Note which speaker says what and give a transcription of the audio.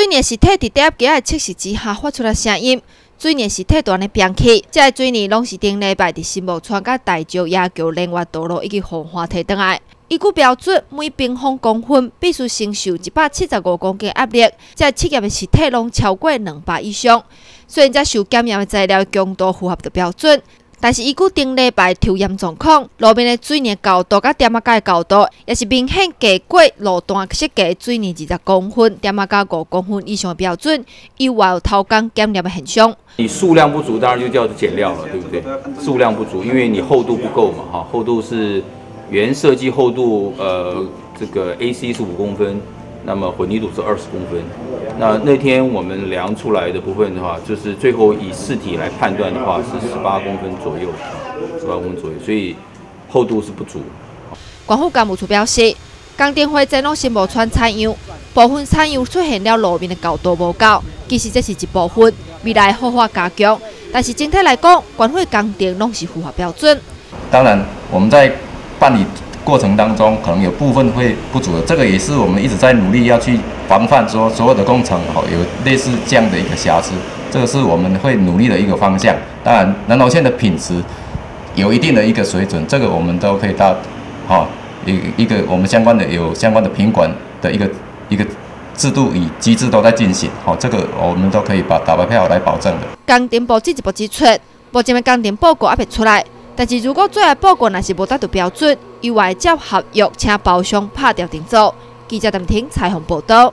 Speaker 1: 水泥实体伫第一机测试之下发出来声音，水泥实体断的变起，这些水泥拢是顶礼拜伫新木川甲大石野桥另外道路以及红花提倒来。依据标准，每平方公分必须承受一百七十五公斤压力，这企业的实体拢超过两百以上，虽然这受检验的材料强度符合的标准。但是，依据顶礼拜抽验状况，路面的水泥厚度甲点仔架的高度，也是明显低过路段设计水泥二十公分、点仔架五公分以上的标准，有外偷工减料的现象。
Speaker 2: 你数量不足，当然就叫做减料了，对不对？数量不足，因为你厚度不够嘛，哈，厚度是原设计厚度，呃，这个 AC 是五公分。那么混凝土是二十公分，那那天我们量出来的部分的话，就是最后以试体来判断的话是十八公分左右，十八公分左右，所以厚度是不足。
Speaker 1: 管护干部处表示，钢电会在弄新无穿产样，部分产样出现了路面的高度无够，其实这是一部分，未来后化加强。但是整体来讲，管会钢电拢是符合标准。
Speaker 3: 当然，我们在办理。过程当中可能有部分会不足的，这个也是我们一直在努力要去防范，说所有的工程哦有类似这样的一个瑕疵，这个是我们会努力的一个方向。当然，南投线的品质有一定的一个水准，这个我们都可以到好一一个我们相关的有相关的品管的一个一个制度与机制都在进行，好，这个我们都可以把打白票来保证的。
Speaker 1: 钢电部一步指出，目前的钢电报告还没出来。但是如果最后报告那是无达到标准，意外接合约请包厢拍掉定做。记者陈婷采访报道。